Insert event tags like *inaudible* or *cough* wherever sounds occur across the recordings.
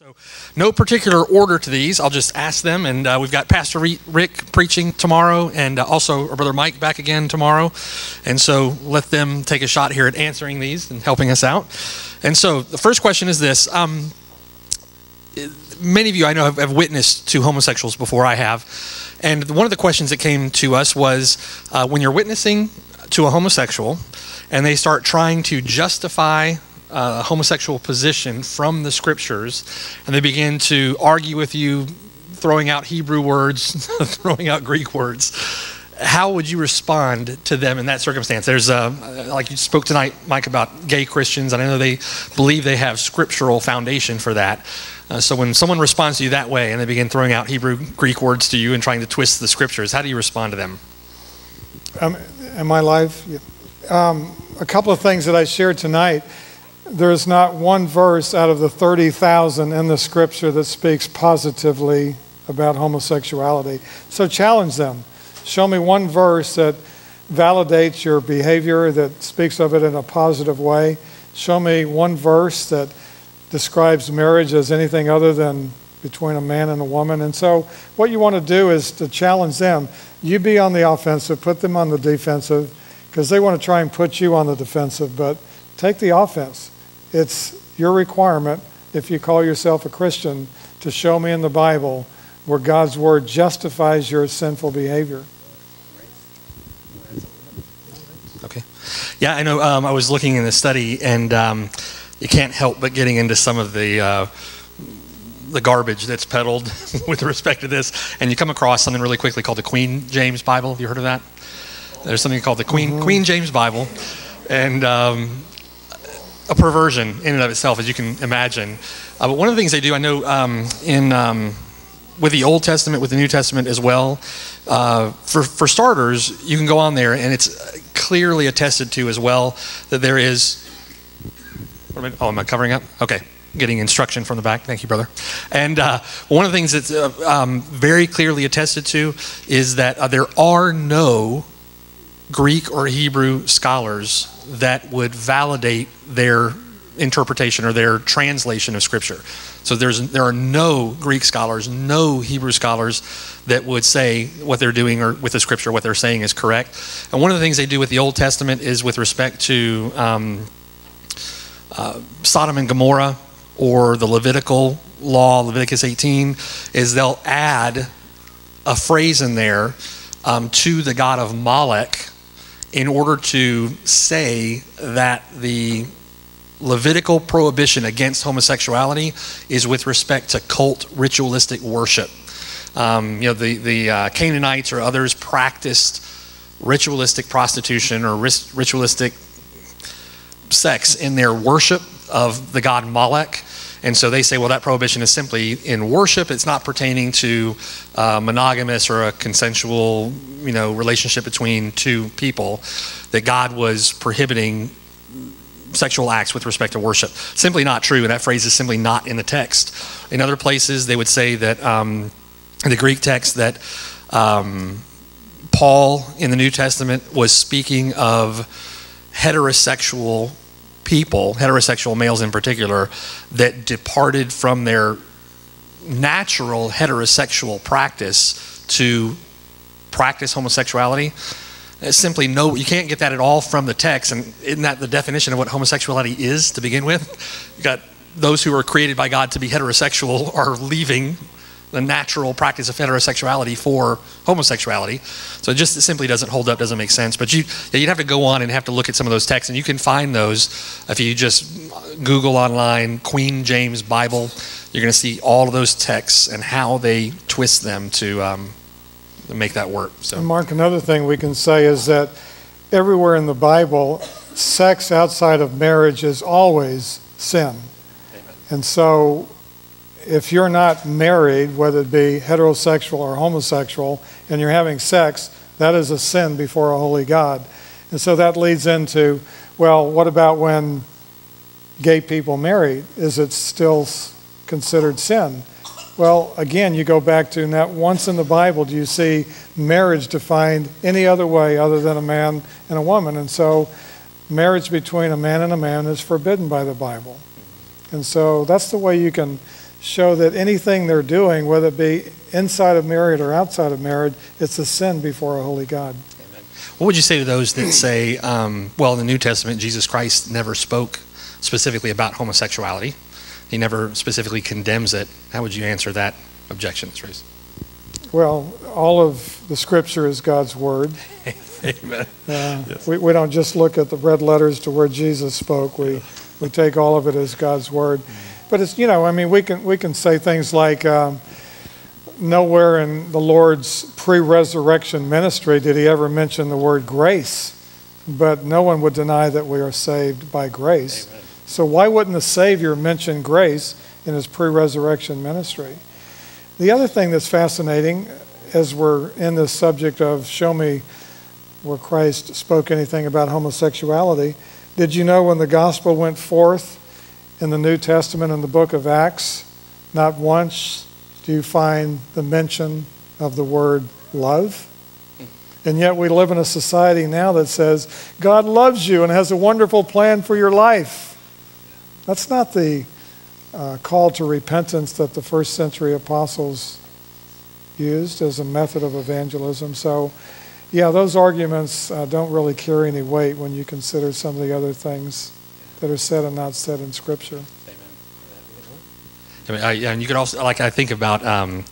So, no particular order to these. I'll just ask them. And uh, we've got Pastor Rick preaching tomorrow, and uh, also our brother Mike back again tomorrow. And so, let them take a shot here at answering these and helping us out. And so, the first question is this. Um, many of you I know have, have witnessed to homosexuals before I have. And one of the questions that came to us was uh, when you're witnessing to a homosexual and they start trying to justify uh, homosexual position from the scriptures, and they begin to argue with you, throwing out Hebrew words, *laughs* throwing out Greek words. How would you respond to them in that circumstance? There's, uh, like you spoke tonight, Mike, about gay Christians, and I know they believe they have scriptural foundation for that. Uh, so when someone responds to you that way and they begin throwing out Hebrew, Greek words to you and trying to twist the scriptures, how do you respond to them? Um, am I live? Um, a couple of things that I shared tonight there's not one verse out of the 30,000 in the scripture that speaks positively about homosexuality. So challenge them. Show me one verse that validates your behavior, that speaks of it in a positive way. Show me one verse that describes marriage as anything other than between a man and a woman. And so, what you want to do is to challenge them. You be on the offensive, put them on the defensive, because they want to try and put you on the defensive, but take the offense. It's your requirement, if you call yourself a Christian, to show me in the Bible where God's word justifies your sinful behavior. Okay. Yeah, I know. Um, I was looking in the study, and um, you can't help but getting into some of the. Uh, the garbage that's peddled *laughs* with respect to this, and you come across something really quickly called the Queen James Bible. Have you heard of that? There's something called the Queen mm-hmm. Queen James Bible, and um, a perversion in and of itself, as you can imagine. Uh, but one of the things they do, I know um, in um, with the Old Testament, with the New Testament as well. Uh, for for starters, you can go on there, and it's clearly attested to as well that there is. Oh, am I covering up? Okay, getting instruction from the back. Thank you, brother. And uh, one of the things that's uh, um, very clearly attested to is that uh, there are no Greek or Hebrew scholars that would validate their interpretation or their translation of Scripture. So there's, there are no Greek scholars, no Hebrew scholars that would say what they're doing or with the Scripture, what they're saying is correct. And one of the things they do with the Old Testament is with respect to um, uh, Sodom and Gomorrah or the Levitical law, Leviticus 18, is they'll add a phrase in there um, to the god of Molech in order to say that the Levitical prohibition against homosexuality is with respect to cult ritualistic worship. Um, you know, the, the uh, Canaanites or others practiced ritualistic prostitution or ritualistic sex in their worship of the god Molech. And so they say, well, that prohibition is simply in worship. It's not pertaining to uh, monogamous or a consensual, you know, relationship between two people. That God was prohibiting sexual acts with respect to worship. Simply not true, and that phrase is simply not in the text. In other places, they would say that um, the Greek text that um, Paul in the New Testament was speaking of heterosexual people, heterosexual males in particular, that departed from their natural heterosexual practice to practice homosexuality. It's simply no, you can't get that at all from the text. And isn't that the definition of what homosexuality is to begin with? You got those who are created by God to be heterosexual *laughs* are leaving the natural practice of heterosexuality for homosexuality. So it just it simply doesn't hold up, doesn't make sense. But you, you'd have to go on and have to look at some of those texts, and you can find those if you just Google online Queen James Bible. You're going to see all of those texts and how they twist them to, um, to make that work. So, and Mark, another thing we can say is that everywhere in the Bible, sex outside of marriage is always sin. Amen. And so if you're not married, whether it be heterosexual or homosexual, and you're having sex, that is a sin before a holy God. And so that leads into well, what about when gay people marry? Is it still considered sin? Well, again, you go back to not once in the Bible do you see marriage defined any other way other than a man and a woman. And so marriage between a man and a man is forbidden by the Bible. And so that's the way you can show that anything they're doing, whether it be inside of marriage or outside of marriage, it's a sin before a holy God. Amen. What would you say to those that say, um, well, in the New Testament, Jesus Christ never spoke specifically about homosexuality? He never specifically condemns it. How would you answer that objection, Trace? Well, all of the scripture is God's word. *laughs* Amen. Uh, Yes. we, we don't just look at the red letters to where Jesus spoke. We, we take all of it as God's word. But it's, you know, I mean, we can, we can say things like um, nowhere in the Lord's pre resurrection ministry did he ever mention the word grace. But no one would deny that we are saved by grace. Amen. So why wouldn't the Savior mention grace in his pre resurrection ministry? The other thing that's fascinating as we're in this subject of show me where Christ spoke anything about homosexuality, did you know when the gospel went forth in the New Testament in the book of Acts, not once do you find the mention of the word love? And yet we live in a society now that says God loves you and has a wonderful plan for your life. That's not the uh, call to repentance that the first century apostles used as a method of evangelism. So, yeah, those arguments uh, don't really carry any weight when you consider some of the other things that are said and not said in Scripture. I mean, I, and you could also, like, I think about um,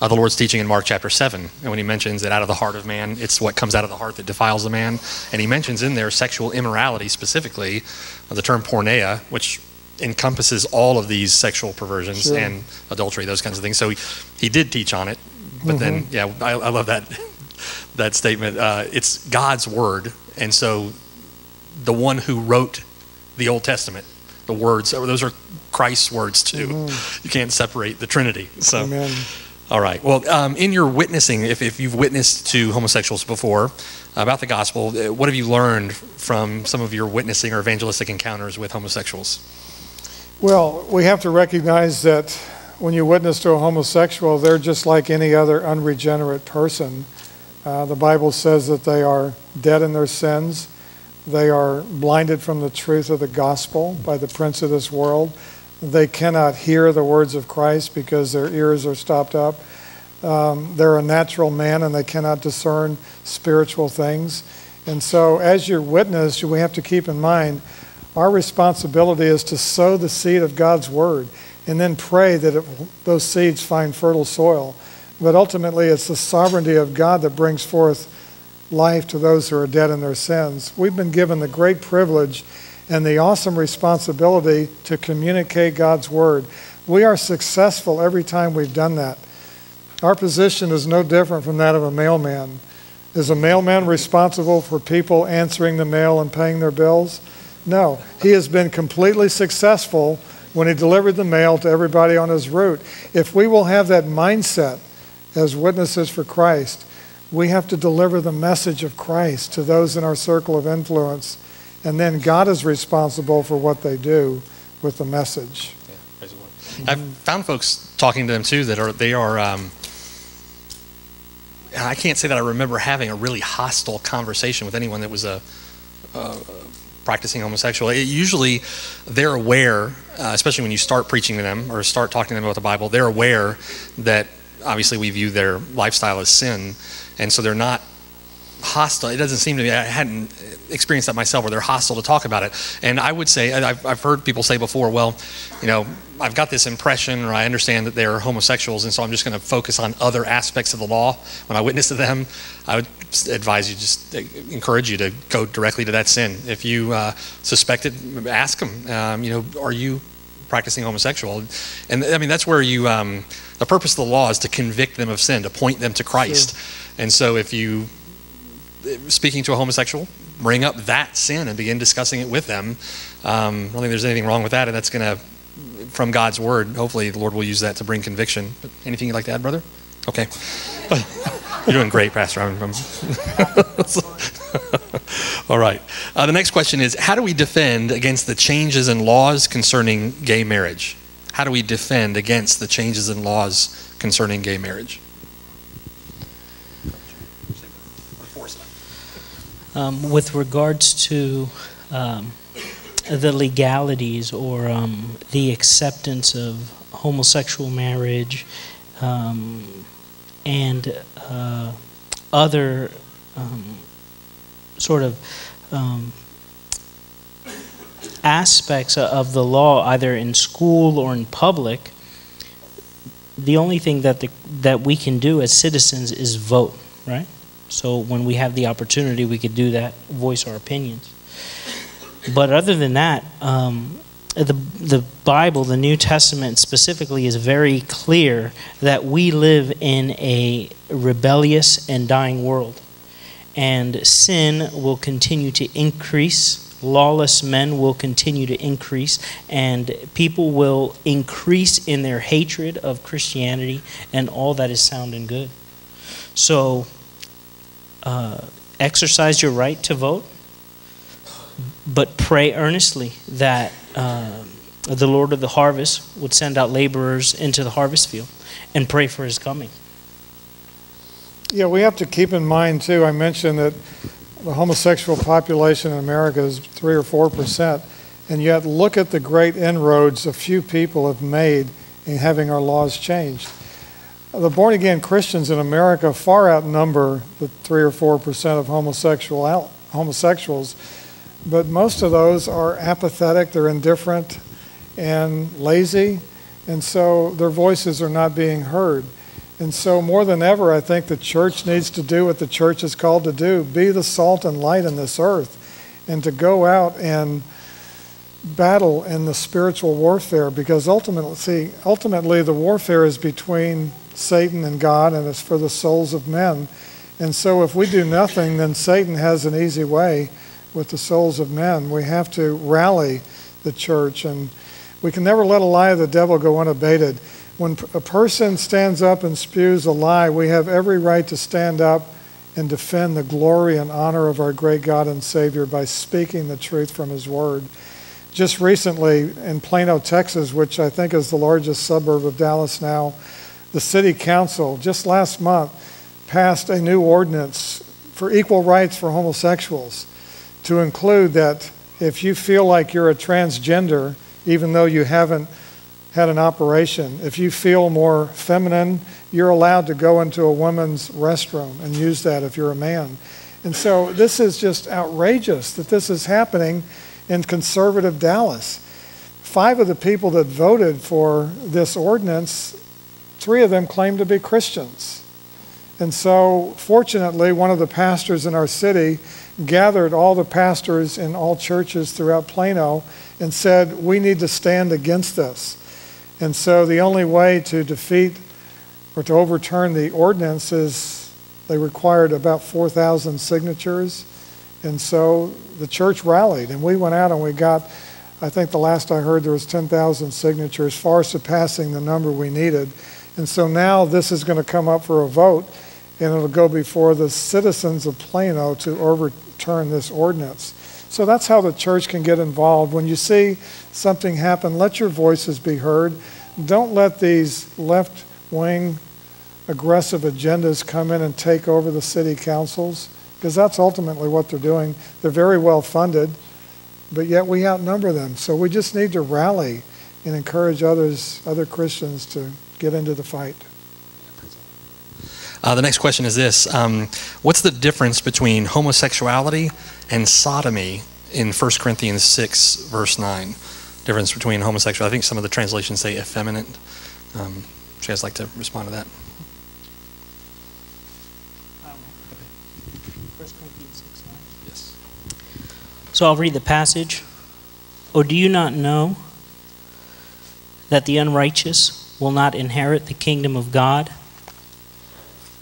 uh, the Lord's teaching in Mark chapter 7, and when he mentions that out of the heart of man, it's what comes out of the heart that defiles a man. And he mentions in there sexual immorality specifically, the term porneia, which encompasses all of these sexual perversions Sure. and adultery, those kinds of things. So he, he did teach on it, but then, yeah, I, I love that, *laughs* that statement. Uh, it's God's word, and so the one who wrote the Old Testament, the words, those are Christ's words too. You can't separate the Trinity. So, Amen. All right. Well, um, in your witnessing, if, if you've witnessed to homosexuals before about the gospel, uh, what have you learned from some of your witnessing or evangelistic encounters with homosexuals? Well, we have to recognize that when you witness to a homosexual, they're just like any other unregenerate person. Uh, the Bible says that they are dead in their sins. They are blinded from the truth of the gospel by the prince of this world. They cannot hear the words of Christ because their ears are stopped up. Um, they're a natural man and they cannot discern spiritual things. And so, as your witness, we have to keep in mind our responsibility is to sow the seed of God's word and then pray that it, those seeds find fertile soil. But ultimately, it's the sovereignty of God that brings forth life to those who are dead in their sins. We've been given the great privilege and the awesome responsibility to communicate God's word. We are successful every time we've done that. Our position is no different from that of a mailman. Is a mailman responsible for people answering the mail and paying their bills? No. He has been completely successful when he delivered the mail to everybody on his route. If we will have that mindset as witnesses for Christ, we have to deliver the message of Christ to those in our circle of influence. And then God is responsible for what they do with the message. I've found folks talking to them too that are they are. Um, I can't say that I remember having a really hostile conversation with anyone that was a, uh practicing homosexual. It, usually, they're aware, uh, especially when you start preaching to them or start talking to them about the Bible. They're aware that obviously we view their lifestyle as sin, and so they're not hostile. It doesn't seem to me, I hadn't experienced that myself where they're hostile to talk about it. And I would say, I've, I've heard people say before, well, you know, I've got this impression or I understand that they're homosexuals, and so I'm just going to focus on other aspects of the law. When I witness to them, I would advise you, just uh, encourage you to go directly to that sin. If you uh, suspect it, ask them, um, you know, are you practicing homosexual? And I mean, that's where you, um, the purpose of the law is to convict them of sin, to point them to Christ. And so if you speaking to a homosexual, bring up that sin and begin discussing it with them. Um, I don't think there's anything wrong with that, and that's going to, from God's word, hopefully the Lord will use that to bring conviction. But anything you'd like to add, brother? Okay. *laughs* You're doing great, Pastor. I'm, I'm *laughs* All right. Uh, the next question is How do we defend against the changes in laws concerning gay marriage? How do we defend against the changes in laws concerning gay marriage? Um, with regards to um, the legalities or um, the acceptance of homosexual marriage um, and uh, other um, sort of um, aspects of the law, either in school or in public, the only thing that the, that we can do as citizens is vote, right? So when we have the opportunity, we could do that, voice our opinions. But other than that, um, the the Bible, the New Testament specifically, is very clear that we live in a rebellious and dying world, and sin will continue to increase. Lawless men will continue to increase, and people will increase in their hatred of Christianity and all that is sound and good. So, uh, exercise your right to vote, but pray earnestly that uh, the Lord of the harvest would send out laborers into the harvest field and pray for his coming. Yeah, we have to keep in mind, too, I mentioned that the homosexual population in America is 3 or 4 percent, and yet look at the great inroads a few people have made in having our laws changed. The born again Christians in America far outnumber the 3 or 4 percent of homosexual, homosexuals, but most of those are apathetic, they're indifferent, and lazy, and so their voices are not being heard. And so, more than ever, I think the church needs to do what the church is called to do be the salt and light in this earth, and to go out and battle in the spiritual warfare because ultimately, see, ultimately the warfare is between Satan and God and it's for the souls of men. And so if we do nothing, then Satan has an easy way with the souls of men. We have to rally the church and we can never let a lie of the devil go unabated. When a person stands up and spews a lie, we have every right to stand up and defend the glory and honor of our great God and Savior by speaking the truth from His Word. Just recently in Plano, Texas, which I think is the largest suburb of Dallas now, the City Council just last month passed a new ordinance for equal rights for homosexuals to include that if you feel like you're a transgender, even though you haven't had an operation. If you feel more feminine, you're allowed to go into a woman's restroom and use that if you're a man. And so this is just outrageous that this is happening in conservative Dallas. Five of the people that voted for this ordinance, three of them claim to be Christians. And so, fortunately, one of the pastors in our city gathered all the pastors in all churches throughout Plano and said, We need to stand against this. And so the only way to defeat or to overturn the ordinance is they required about 4,000 signatures. And so the church rallied, and we went out and we got, I think the last I heard, there was 10,000 signatures, far surpassing the number we needed. And so now this is going to come up for a vote, and it'll go before the citizens of Plano to overturn this ordinance. So that's how the church can get involved. When you see something happen, let your voices be heard. Don't let these left wing aggressive agendas come in and take over the city councils, because that's ultimately what they're doing. They're very well funded, but yet we outnumber them. So we just need to rally and encourage others, other Christians, to get into the fight. Uh, the next question is this um, What's the difference between homosexuality and sodomy in 1 Corinthians 6, verse 9? Difference between homosexual. I think some of the translations say effeminate. Um, would you guys like to respond to that? Yes. So I'll read the passage. Or do you not know that the unrighteous will not inherit the kingdom of God?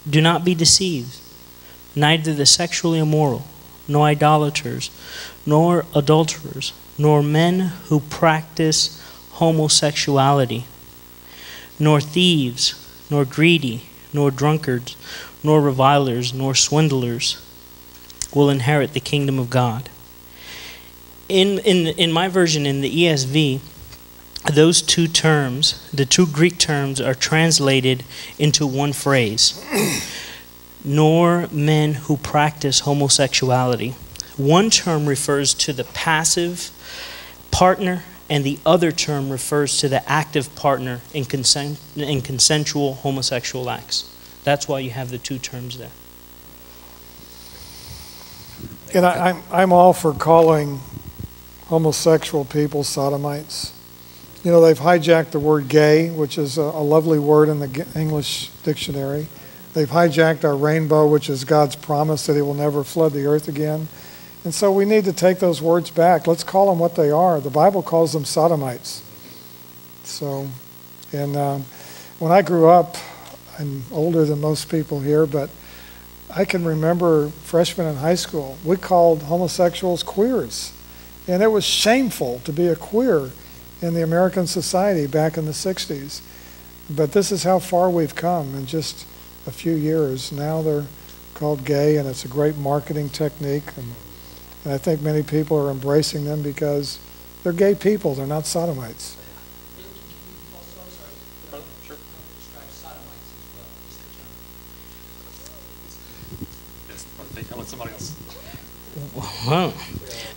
Do not be deceived. Neither the sexually immoral, nor idolaters, nor adulterers, nor men who practice homosexuality, nor thieves, nor greedy, nor drunkards, nor revilers, nor swindlers will inherit the kingdom of God. In, in, in my version, in the ESV, those two terms, the two Greek terms, are translated into one phrase nor men who practice homosexuality. One term refers to the passive partner and the other term refers to the active partner in, in consensual homosexual acts. That's why you have the two terms there. And I, I'm, I'm all for calling homosexual people sodomites. You know, they've hijacked the word gay, which is a, a lovely word in the English dictionary. They've hijacked our rainbow, which is God's promise that He will never flood the earth again. And so we need to take those words back. Let's call them what they are. The Bible calls them sodomites. So, and um, when I grew up, I'm older than most people here, but I can remember freshmen in high school, we called homosexuals queers. And it was shameful to be a queer in the American society back in the 60s. But this is how far we've come in just a few years. Now they're called gay, and it's a great marketing technique. And, and I think many people are embracing them because they're gay people, they're not sodomites. Wow.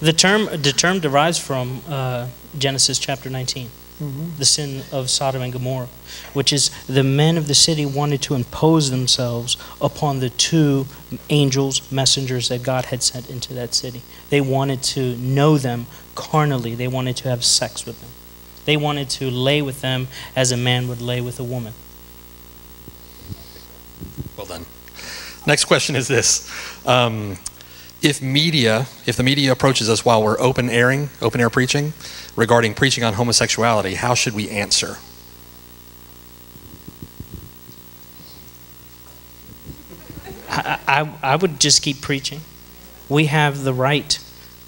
The term, the term derives from uh, Genesis chapter 19, Mhm. the sin of Sodom and Gomorrah, which is the men of the city wanted to impose themselves upon the two angels, messengers that God had sent into that city. They wanted to know them carnally, they wanted to have sex with them. They wanted to lay with them as a man would lay with a woman. Well done. Next question is this. Um, if media, if the media approaches us while we're open airing, open air preaching, regarding preaching on homosexuality, how should we answer? I, I, I would just keep preaching. We have the right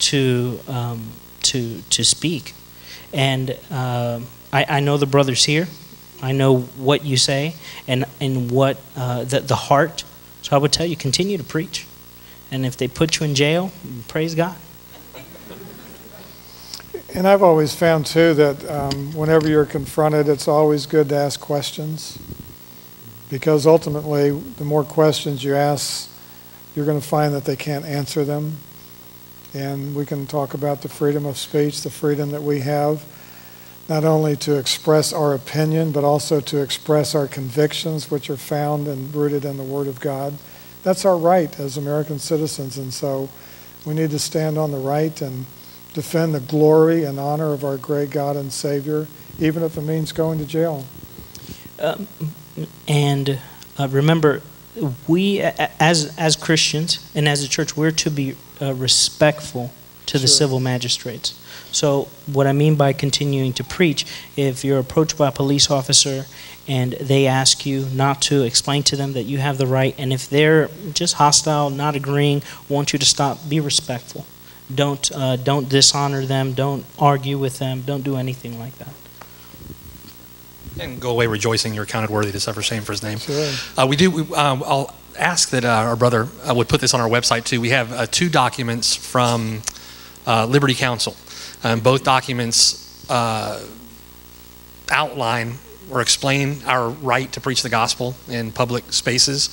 to um, to to speak, and uh, I, I know the brothers here. I know what you say and and what uh, the the heart. So I would tell you continue to preach, and if they put you in jail, praise God. And I've always found too that um, whenever you're confronted, it's always good to ask questions. Because ultimately, the more questions you ask, you're going to find that they can't answer them. And we can talk about the freedom of speech, the freedom that we have, not only to express our opinion, but also to express our convictions, which are found and rooted in the Word of God. That's our right as American citizens. And so we need to stand on the right and defend the glory and honor of our great God and Savior, even if it means going to jail. Um, and uh, remember, we as as Christians and as a church, we're to be uh, respectful to the civil magistrates. So, what I mean by continuing to preach, if you're approached by a police officer and they ask you not to explain to them that you have the right, and if they're just hostile, not agreeing, want you to stop, be respectful. Don't uh, don't dishonor them. Don't argue with them. Don't do anything like that. And go away rejoicing you're counted worthy to suffer shame for his name. Sure. Uh, we do. We, um, I'll ask that uh, our brother uh, would put this on our website too. We have uh, two documents from uh, Liberty Counsel. Um, both documents uh, outline or explain our right to preach the gospel in public spaces.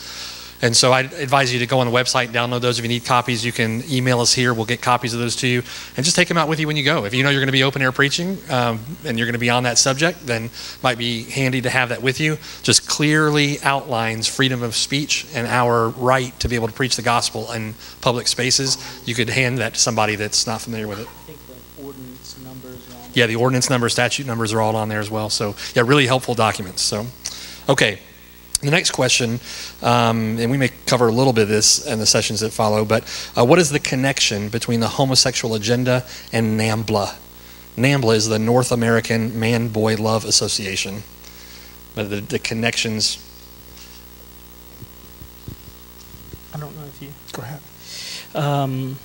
And so I advise you to go on the website, download those. If you need copies, you can email us here. We'll get copies of those to you, and just take them out with you when you go. If you know you're going to be open air preaching um, and you're going to be on that subject, then it might be handy to have that with you. Just clearly outlines freedom of speech and our right to be able to preach the gospel in public spaces. You could hand that to somebody that's not familiar with it. I think the ordinance numbers on Yeah, the ordinance number, statute numbers are all on there as well. So, yeah, really helpful documents. So, okay. The next question, um, and we may cover a little bit of this in the sessions that follow, but uh, what is the connection between the homosexual agenda and NAMBLA? NAMBLA is the North American Man Boy Love Association. But the, the connections, I don't know if you. Go ahead. Um,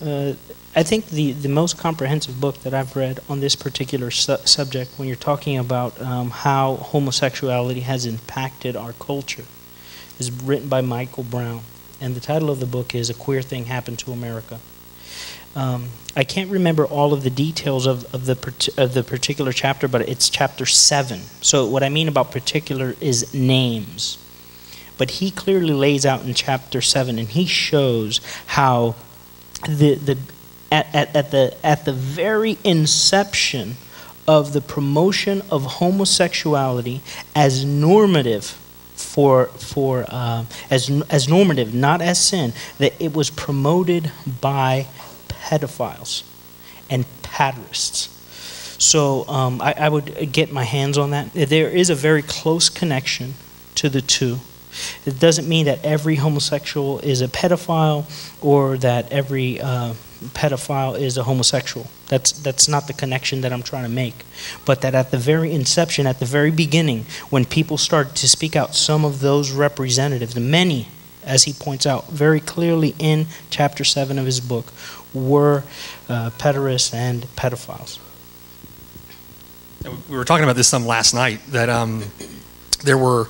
uh, I think the, the most comprehensive book that I've read on this particular su- subject, when you're talking about um, how homosexuality has impacted our culture, is written by Michael Brown. And the title of the book is A Queer Thing Happened to America. Um, I can't remember all of the details of, of, the, of the particular chapter, but it's chapter 7. So, what I mean about particular is names. But he clearly lays out in chapter 7, and he shows how the, the at, at, at, the, at the very inception of the promotion of homosexuality as normative for, for uh, as, as normative, not as sin, that it was promoted by pedophiles and paederasts. So um, I, I would get my hands on that. There is a very close connection to the two. It doesn't mean that every homosexual is a pedophile or that every uh, pedophile is a homosexual. That's, that's not the connection that I'm trying to make. But that at the very inception, at the very beginning, when people started to speak out, some of those representatives, the many, as he points out very clearly in chapter 7 of his book, were uh, pederasts and pedophiles. We were talking about this some last night, that um, there were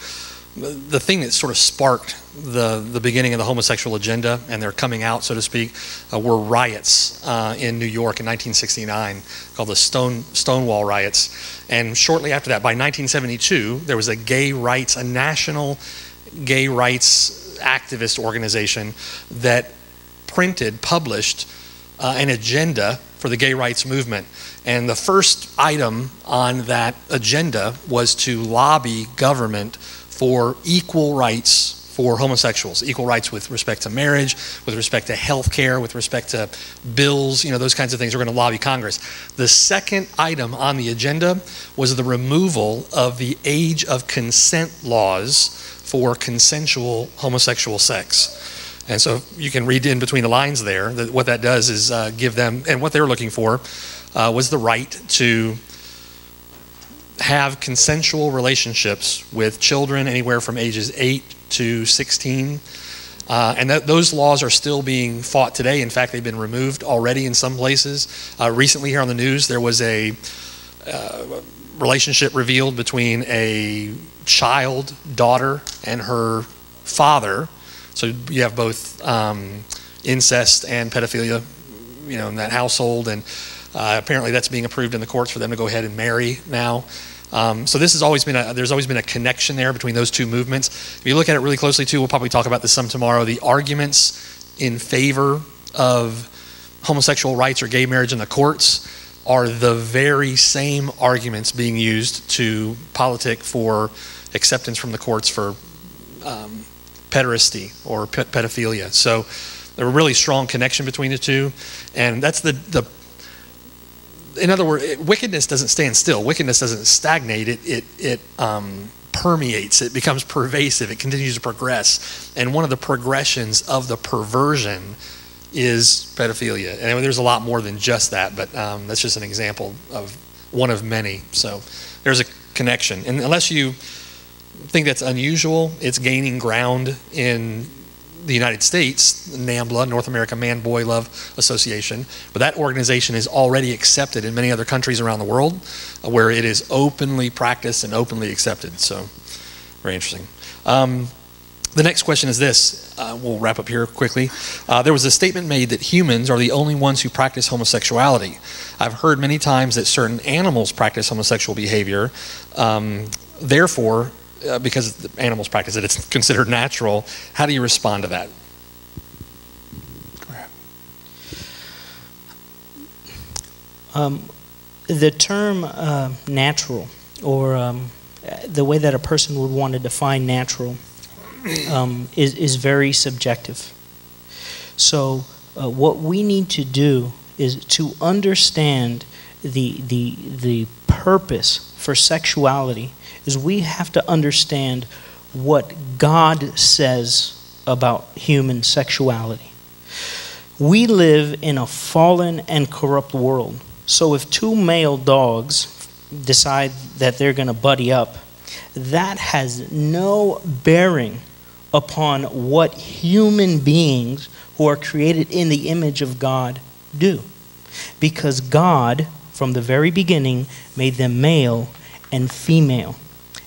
the thing that sort of sparked the, the beginning of the homosexual agenda and their coming out, so to speak, uh, were riots uh, in New York in 1969 called the Stone, Stonewall riots. And shortly after that, by 1972, there was a gay rights, a national gay rights activist organization that printed, published uh, an agenda for the gay rights movement. And the first item on that agenda was to lobby government for equal rights for homosexuals, equal rights with respect to marriage, with respect to health care, with respect to bills, you know, those kinds of things. We're going to lobby Congress. The second item on the agenda was the removal of the age of consent laws for consensual homosexual sex. And so you can read in between the lines there that what that does is uh, give them, and what they were looking for uh, was the right to have consensual relationships with children anywhere from ages 8 to 16. Uh, and that, those laws are still being fought today. In fact, they've been removed already in some places. Uh, recently, here on the news, there was a uh, relationship revealed between a child daughter and her father. So you have both um, incest and pedophilia, you know, in that household. And uh, apparently, that's being approved in the courts for them to go ahead and marry now. Um, so this has always been a, there's always been a connection there between those two movements. If you look at it really closely too, we'll probably talk about this some tomorrow. The arguments in favor of homosexual rights or gay marriage in the courts are the very same arguments being used to politic for acceptance from the courts for um, pederasty or pedophilia. So there's a really strong connection between the two, and that's the the in other words, wickedness doesn't stand still. Wickedness doesn't stagnate. It it it um, permeates. It becomes pervasive. It continues to progress. And one of the progressions of the perversion is pedophilia. And there's a lot more than just that, but um, that's just an example of one of many. So there's a connection. And unless you think that's unusual, it's gaining ground in the United States, NAMBLA, North America Man Boy Love Association, but that organization is already accepted in many other countries around the world uh, where it is openly practiced and openly accepted. So, very interesting. Um, the next question is this. Uh, we'll wrap up here quickly. Uh, there was a statement made that humans are the only ones who practice homosexuality. I've heard many times that certain animals practice homosexual behavior. Um, therefore, uh, because animals practice it, it's considered natural. How do you respond to that? Um, the term uh, natural, or um, the way that a person would want to define natural, um, is, is very subjective. So, uh, what we need to do is to understand the, the, the purpose for sexuality is we have to understand what God says about human sexuality. We live in a fallen and corrupt world. So if two male dogs decide that they're going to buddy up, that has no bearing upon what human beings who are created in the image of God do. Because God, from the very beginning, made them male and female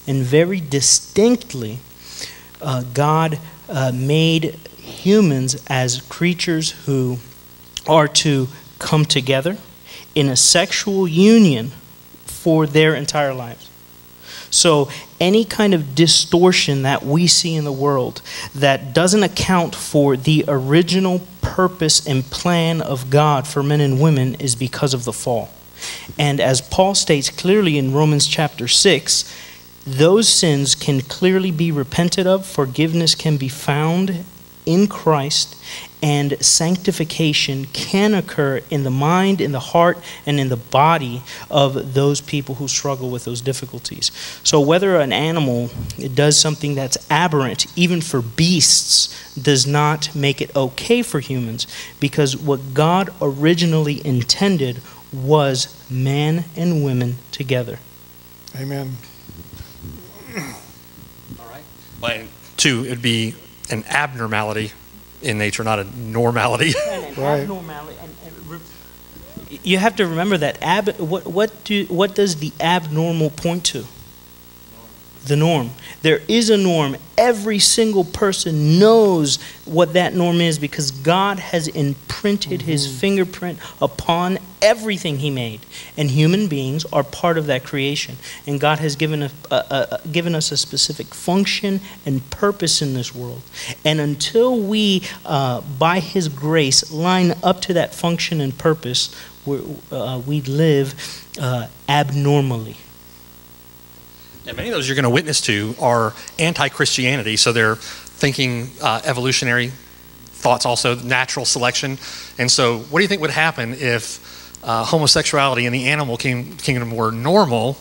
and very distinctly, uh, God uh, made humans as creatures who are to come together in a sexual union for their entire lives. So, any kind of distortion that we see in the world that doesn't account for the original purpose and plan of God for men and women is because of the fall. And as Paul states clearly in Romans chapter 6, those sins can clearly be repented of, forgiveness can be found in Christ, and sanctification can occur in the mind, in the heart, and in the body of those people who struggle with those difficulties. So, whether an animal does something that's aberrant, even for beasts, does not make it okay for humans, because what God originally intended was man and women together. Amen. All right. Well, two, it'd be an abnormality in nature, not a normality. *laughs* Right. You have to remember that ab, what, what, do, what does the abnormal point to? The norm. There is a norm. Every single person knows what that norm is because God has imprinted his fingerprint upon everything he made. And human beings are part of that creation. And God has given, a, a, a, given us a specific function and purpose in this world. And until we, uh, by his grace, line up to that function and purpose, we uh, we live uh, abnormally. And many of those you're going to witness to are anti Christianity, so they're thinking uh, evolutionary thoughts, also natural selection. And so, what do you think would happen if uh, homosexuality in the animal king- kingdom were normal?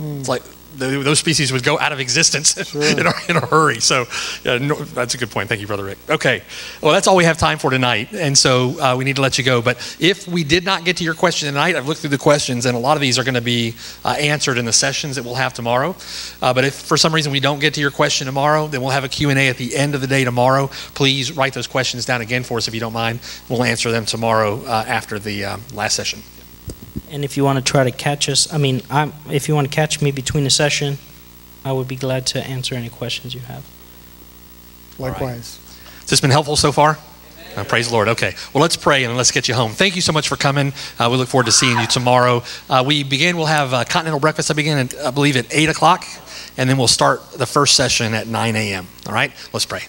It's like th- those species would go out of existence *laughs* in, a, in a hurry. So, yeah, no, that's a good point. Thank you, Brother Rick. Okay. Well, that's all we have time for tonight. And so uh, we need to let you go. But if we did not get to your question tonight, I've looked through the questions, and a lot of these are going to be uh, answered in the sessions that we'll have tomorrow. Uh, but if for some reason we don't get to your question tomorrow, then we'll have a Q&A at the end of the day tomorrow. Please write those questions down again for us if you don't mind. We'll answer them tomorrow uh, after the uh, last session. And if you want to try to catch us, I mean, I'm, if you want to catch me between a session, I would be glad to answer any questions you have. Likewise. Has this been helpful so far? Uh, praise the Lord. Okay. Well, let's pray and let's get you home. Thank you so much for coming. Uh, we look forward to seeing you tomorrow. Uh, we begin, we'll have uh, continental breakfast. I begin, at, I believe, at 8 o'clock, and then we'll start the first session at 9 a.m. All right? Let's pray.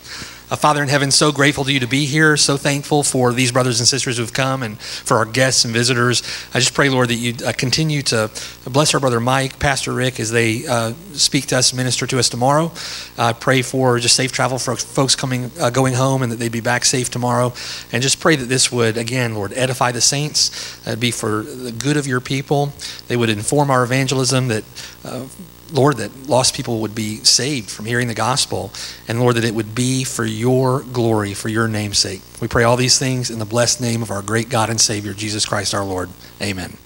Uh, Father in heaven, so grateful to you to be here. So thankful for these brothers and sisters who've come and for our guests and visitors. I just pray, Lord, that you uh, continue to bless our brother Mike, Pastor Rick, as they uh, speak to us, minister to us tomorrow. I pray for just safe travel for folks coming, uh, going home, and that they'd be back safe tomorrow. And just pray that this would, again, Lord, edify the saints. Uh, be for the good of your people. They would inform our evangelism. That uh, Lord, that lost people would be saved from hearing the gospel. And Lord, that it would be for your glory, for your name's sake. We pray all these things in the blessed name of our great God and Savior, Jesus Christ our Lord. Amen.